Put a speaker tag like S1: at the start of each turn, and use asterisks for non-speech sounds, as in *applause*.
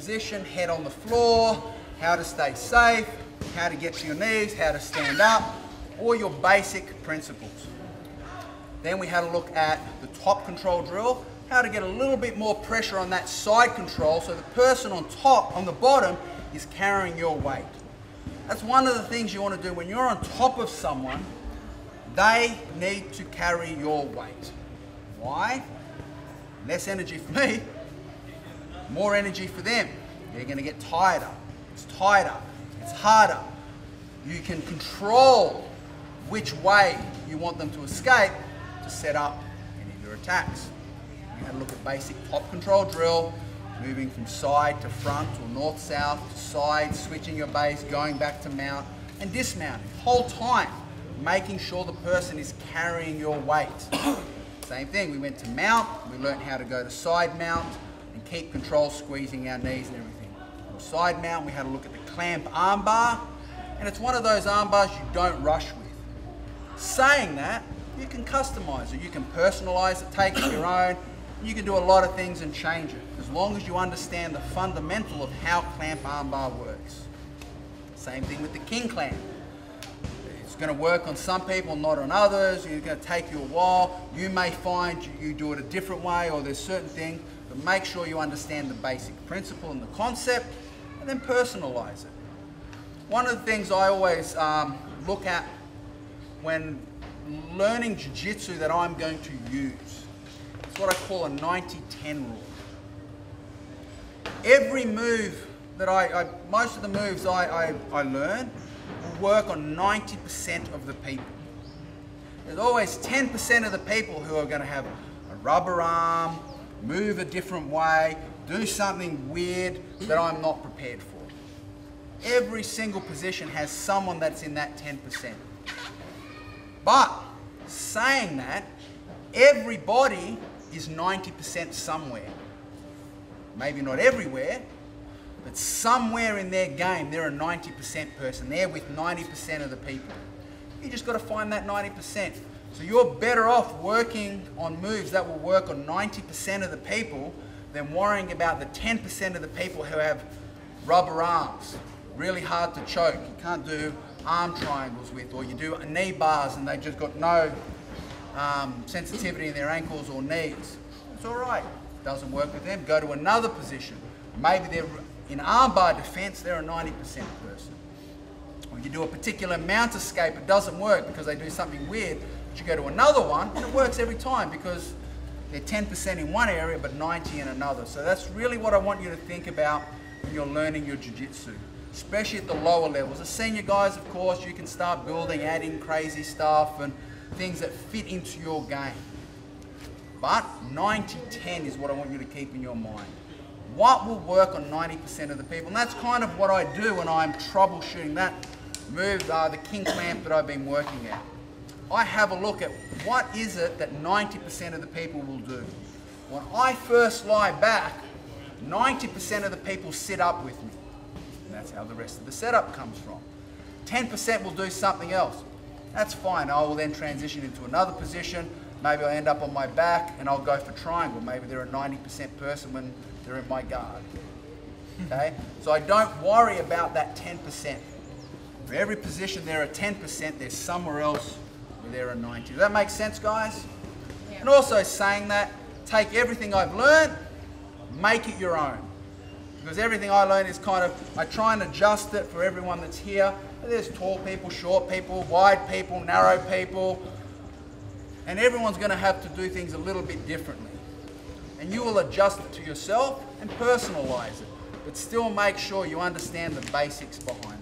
S1: position, head on the floor, how to stay safe, how to get to your knees, how to stand up, all your basic principles. Then we had a look at the top control drill, how to get a little bit more pressure on that side control so the person on top, on the bottom, is carrying your weight. That's one of the things you want to do when you're on top of someone, they need to carry your weight. Why? Less energy for me, more energy for them. They're going to get tighter. It's tighter. It's harder. You can control which way you want them to escape to set up any of your attacks. We had a look at basic top control drill, moving from side to front or north-south to side, switching your base, going back to mount, and dismounting. Whole time, making sure the person is carrying your weight. *coughs* Same thing, we went to mount, we learned how to go to side mount and keep control squeezing our knees and everything. From side mount, we had a look at the clamp arm bar, and it's one of those arm bars you don't rush with. Saying that, you can customize it, you can personalize it, take it your *coughs* own, you can do a lot of things and change it, as long as you understand the fundamental of how clamp armbar works. Same thing with the king clamp. It's going to work on some people, not on others. It's going to take you a while. You may find you do it a different way or there's certain things, but make sure you understand the basic principle and the concept and then personalize it. One of the things I always um, look at when learning jiu-jitsu that I'm going to use is what I call a 90-10 rule. Every move that I, I most of the moves I, I, I learn will work on 90% of the people. There's always 10% of the people who are going to have a rubber arm, move a different way, do something weird that I'm not prepared for. Every single position has someone that's in that 10%. But saying that, everybody is 90% somewhere. Maybe not everywhere, but somewhere in their game, they're a 90% person. They're with 90% of the people. You just got to find that 90%. So you're better off working on moves that will work on 90% of the people than worrying about the 10% of the people who have rubber arms, really hard to choke. You can't do arm triangles with, or you do knee bars and they've just got no um, sensitivity in their ankles or knees. It's all right. Doesn't work with them. Go to another position. Maybe they're in armbar defense, they're a 90% person. Or you do a particular mount escape, it doesn't work because they do something weird. But you go to another one and it works every time because they're 10% in one area but 90 in another. So that's really what I want you to think about when you're learning your jiu-jitsu, especially at the lower levels. The senior guys, of course, you can start building, adding crazy stuff and things that fit into your game. But 90-10 is what I want you to keep in your mind. What will work on 90% of the people? And that's kind of what I do when I'm troubleshooting that move, uh, the king clamp that I've been working at. I have a look at what is it that 90% of the people will do. When I first lie back, 90% of the people sit up with me. And that's how the rest of the setup comes from. 10% will do something else. That's fine. I will then transition into another position. Maybe I'll end up on my back and I'll go for triangle. Maybe they're a 90% person when they're in my guard. Okay? So I don't worry about that 10%. For every position there are 10%, there's somewhere else there are 90. Does that make sense, guys? Yeah. And also saying that, take everything I've learned, make it your own. Because everything I learn is kind of, I try and adjust it for everyone that's here. There's tall people, short people, wide people, narrow people. And everyone's going to have to do things a little bit differently. And you will adjust it to yourself and personalize it. But still make sure you understand the basics behind that.